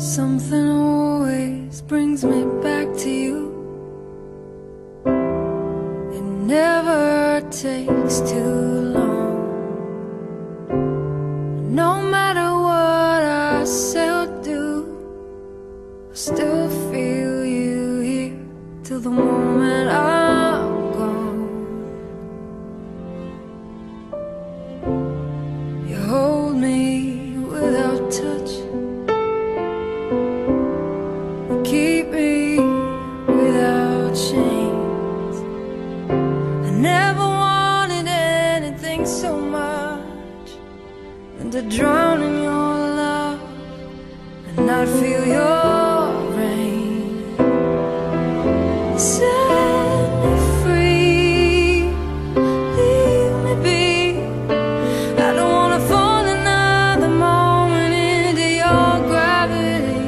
Something always brings me back to you. It never takes too long. No matter what I or do, I still chains. I never wanted anything so much than to drown in your love and not feel your rain. Set me free, leave me be. I don't wanna fall another moment into your gravity.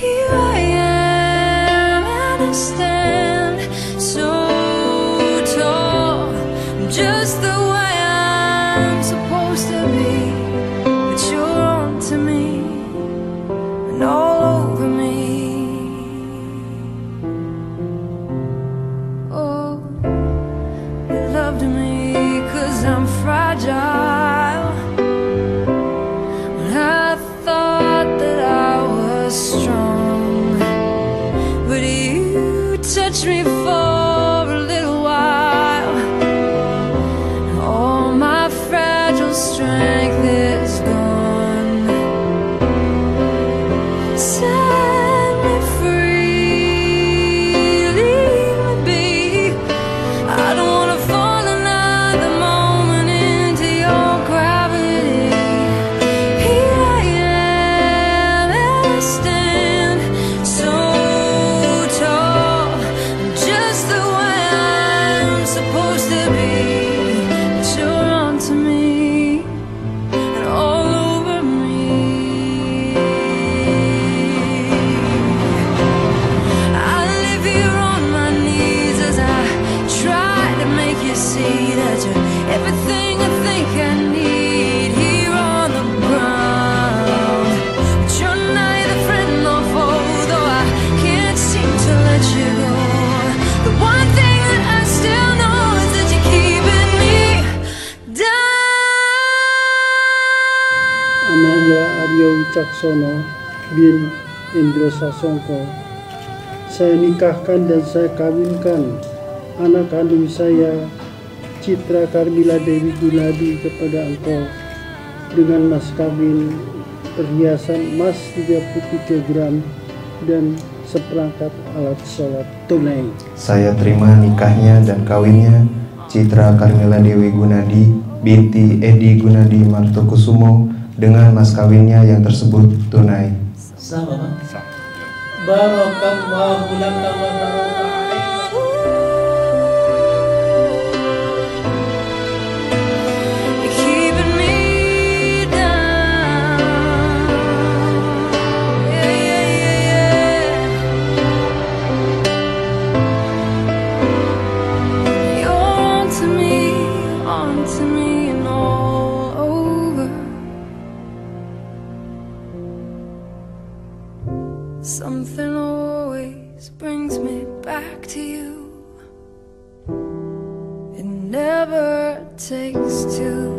Here I am, and I Aryo Wicaksono bin Indro Sasongko saya nikahkan dan saya kawinkan anak kandung saya Citra Karmila Dewi Gunadi kepada engkau dengan mas kawin perhiasan emas 33 gram dan seperangkat alat sholat tunai. Saya terima nikahnya dan kawinnya Citra Karmila Dewi Gunadi binti Edi Gunadi Martokusumo dengan mas kawinnya yang tersebut tunai. Sah Bapak? Barakallahu laka wa baraka alaika. You're keeping me to you. It never takes two.